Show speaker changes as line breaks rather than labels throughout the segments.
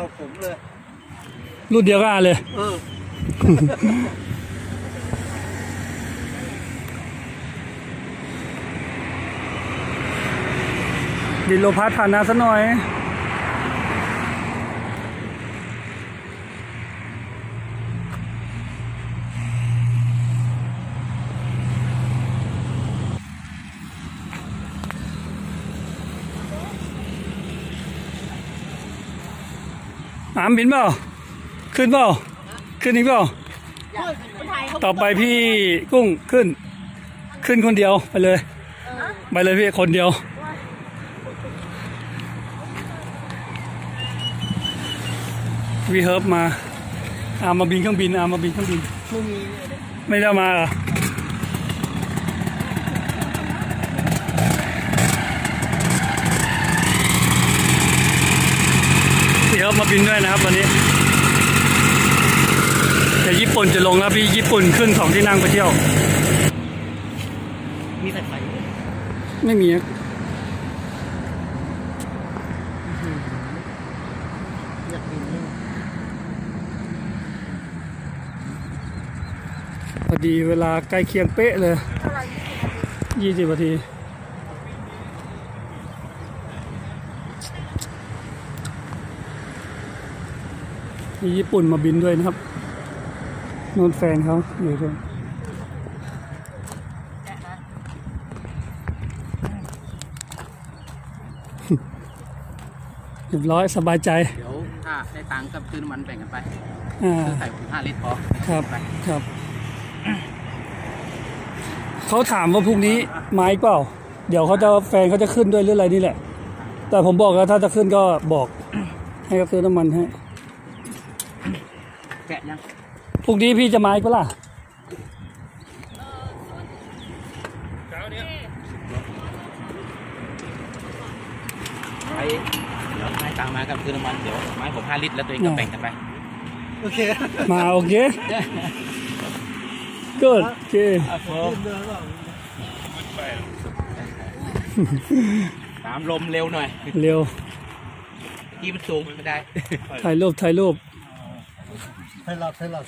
เข้าผมเลย
รุ่นเดียวกันเลย
เออ
ดินโลพัดผ่านนาซะหน่อย อามบินเปล่า ขึ้นเปล่า ขึ้นอีกเปล่า ต่อไปพี่กุ้งขึ้น ขึ้นคนเดียวไปเลย ไปเลยพี่คนเดียว วีเฮิร์บมาอามาบินเครื่องบินอามาบินเครื่องบิน
ไม่
ไม่ได้มาเหรอ วีเฮิร์บมาบินด้วยนะครับวันนี้แต่ญี่ปุ่นจะลงแล้วพี่ญี่ปุ่นขึ้นสองที่นั่งไปเที่ยว
มีแต่ไข่
ไม่มีนะ
อยากบินเลย
พอดีเวลาใกล้เคียงเป๊ะเลยยี่สิบนาที มีญี่ปุ่นมาบินด้วยนะครับนู่นแฟนเขาอยู่ด้วยเรียบร้อยสบายใจ
เดี๋ยวถ้าได้ตังค์ก็ซื้อน้ำมันแบ่งกันไป
อ่า
ซื้อใส่ห้าลิตรพอ
ครับ
ไป
ครับ เขาถามว่าพรุ่งนี้มาอีกเปล่า เดี๋ยวเขาจะแฟนเขาจะขึ้นด้วยหรืออะไรนี่แหละ แต่ผมบอกแล้วถ้าจะขึ้นก็บอก ให้เขาซื้อน้ำมันให้
แกะยัง
พรุ่งนี้พี่จะมาอีกเปะล่า
ไปเดี๋ยวให้ตังค์มากับซื้อน้ำมันเดี๋ยวไม้ผมห้าลิตรแล้วตัวเองก็แบ่งกันไป
โอเค
มาโอเค good โอเค
ขึ้นเดินเปล่า
ตามลมเร็วหน่อย
เร็ว
ที่มันสูงไม่ได้
ถ่ายรูปถ่ายรูป
ให้หลั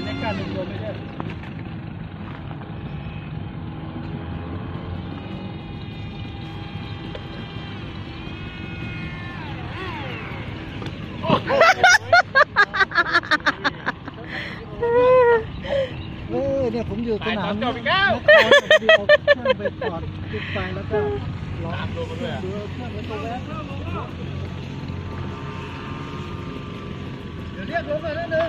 บให้หลับ
บรรยากาศรวมๆไม่ได้
เออเนี่ยผมอยู่สนามจบอีกแล้วเอาเครื่องไปจอดติดไฟแล้วก็รอดูมันด้วยดูเครื่องแล้วก็แวะเดี๋ยวเรียกลงมาแล้วเนอะ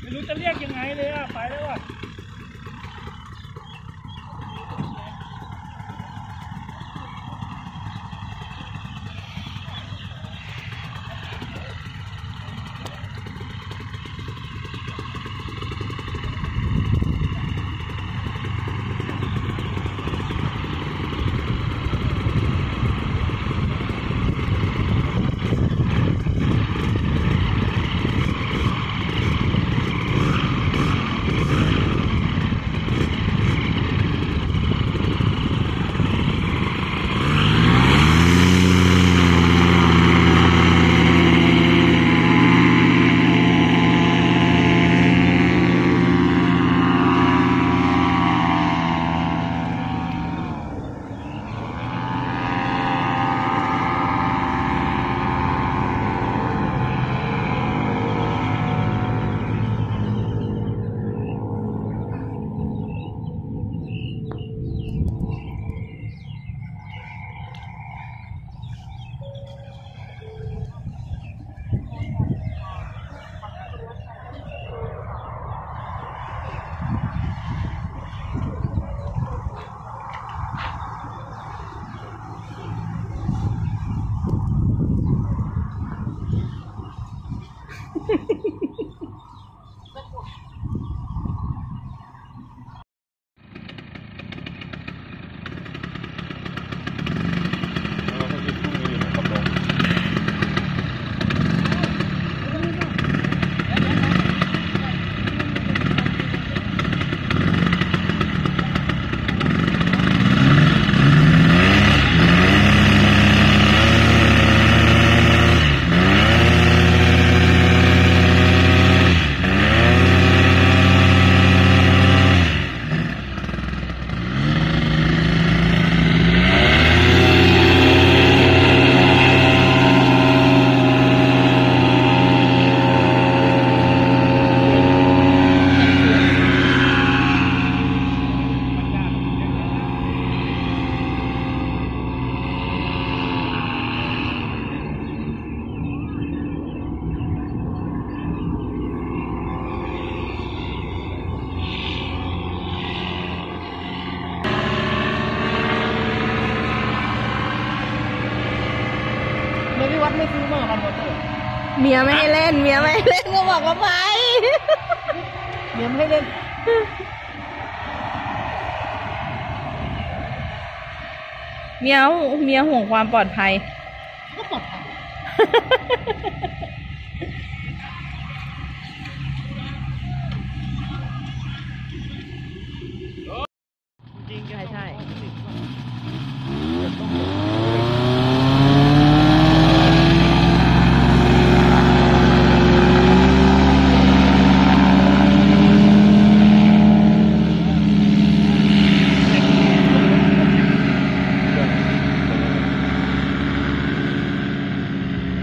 ไม่รู้จะเรียกยังไงเลยอะ ไปแล้วอะ
ไม่ได้วัดไม่ซื้อมาคันมอเตอร์
เมียไม่ให้เล่น เมียไม่ให้เล่นก็บอกว่าไป
เมียไม่ให้เล่น
เมียเมียห่วงความปลอดภัย
ก็ปลอดภัย
ใช่ใช่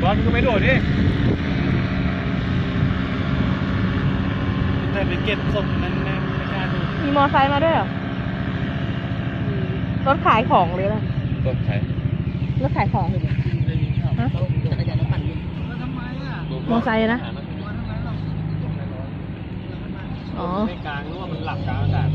บอลก็ไม่โดดดิแต่ไปเก็บศพนั้นนะไม่กล้าดู
มีมอไซค์มาด้วยเหรอ รถขายของหรืออะไร
ก็ใช้
รถขายของหรือฮะ
จักรยานน้ำมันแล้วทำไมอะ
มอไซค์นะ อ๋อ
ไม่กลางรู้ว่ามันหลับกลางอากาศ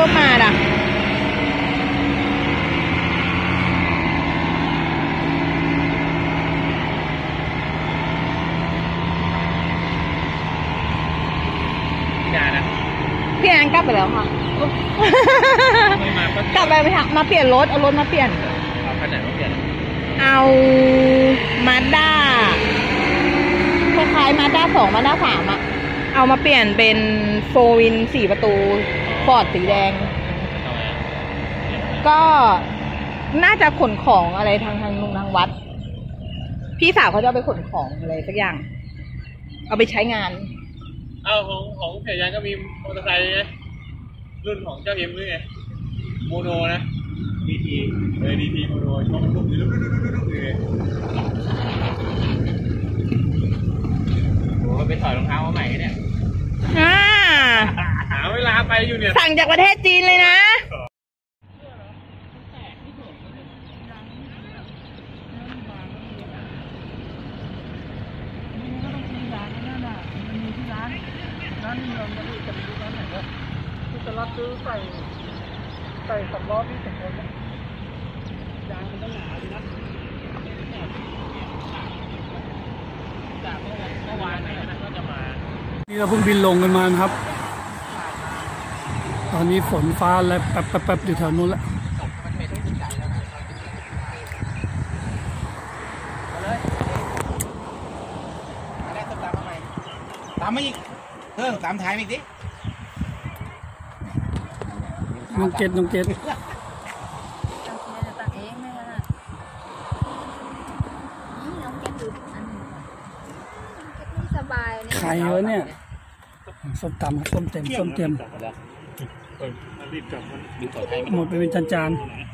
พี่เฮิร์บมาด่ะ
พี่ดานะ
พี่แอนกลับไปแล้วค่ะ
ไม่มาก็
กลับไปไปทำมาเปลี่ยนรถ เอารถมาเปลี่ยน
เอาขนาดมาเปลี่ยน
เอามาด้าคล้ายๆมาด้าสองมาด้าสามอะเอามาเปลี่ยนเป็นโฟวินสี่ประตู ฟอร์ดสีแดง
ทำไมอะ
ก็น่าจะขนของอะไรทางทางลุงทางวัด พี่สาวเขาจะเอาไปขนของอะไรสักอย่าง เอาไปใช้งาน
อ้าวของของเสียยันก็มีมอเตอร์ไซค์ไงรุ่นของเจ้าเอ็มด้วยไงโมโนนะ
วิธี
เออดีทีโมโนชอบลุกลุกลุกลุกลุกลุกเลย
โอ้ไปถอดรองเท้ามาใหม่เนี่ย
อ่า
หาเวลาไปอยู่เนี่ย
สั่งจากประเทศจีนเลยนะ
นี่ก็ต้องมีร้านนั่นน่ะมันมีที่ร้านร้านนี้เราไม่รู้จะไปดูร้านไหนวะที่จะรับซื้อใส่ใส่สำล้อที่สมบูรณ์ยางมันต้องหนาดีนะ
เมื่อวานเนี่ยก็จะมา
นี่เราเพิ่งบินลงกันมานะครับต อนนี้ฝนฟ้าแลบแป๊บแป๊บแป๊บอยู่แถวนู้นแล้ว
มาได้ต้มตามมาใหม่ตามมาอีกเพิ่มตามท้ายมาอีกดิ
น้องเกตน้องเกต
ตัดเองไม่ถนัดนี่น้องแกดูอันนี้ไม่สบายเนี่ย
ไข่วะเนี่ยส้มตำครับส้มเต็มส้มเต็ม
รีบกลับมัน
ดูต่อท้าย
หมดไปเป็นจานๆ